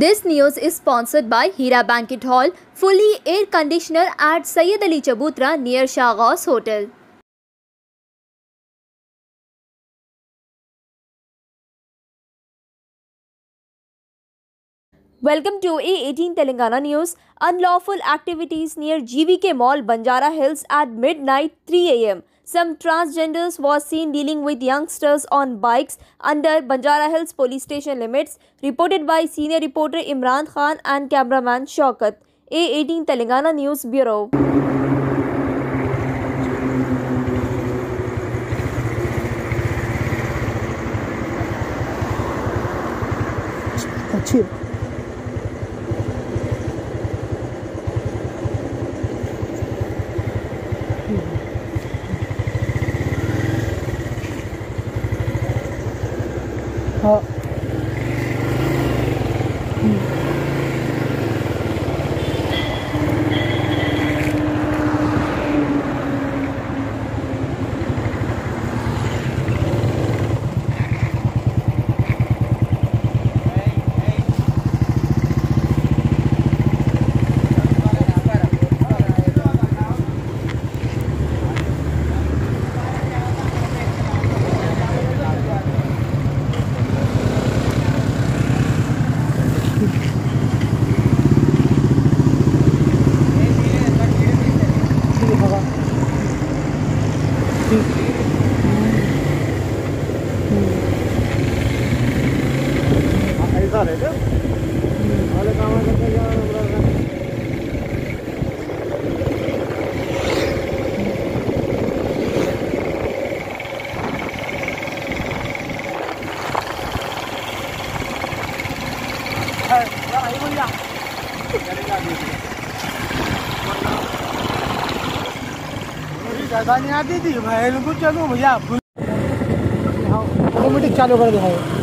This news is sponsored by Hira Banquet Hall, fully air conditioner at Sayyid Ali Chabutra near Shah Hotel. Welcome to A18 Telangana News. Unlawful activities near GVK Mall, Banjara Hills at midnight 3 am. Some transgenders was seen dealing with youngsters on bikes under Banjara Hills police station limits. Reported by senior reporter Imran Khan and cameraman Shaukat. A18 Telangana News Bureau. 好。không con ừ. Ừ. Ừ. Ừ. Ừ. Ừ. Hey, ya, आती थी भाई चलो भैया automatic चालू कर दिखाओ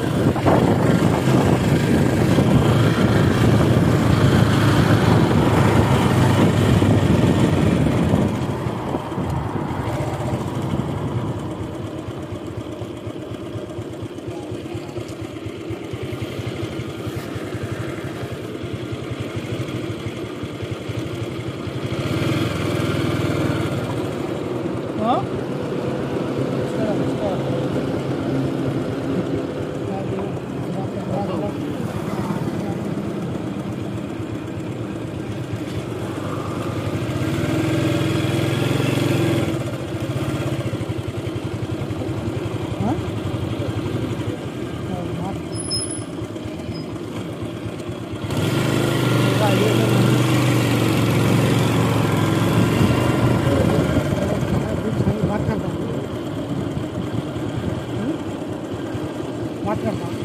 बात करता हूँ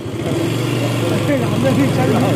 हमने भी चल रहा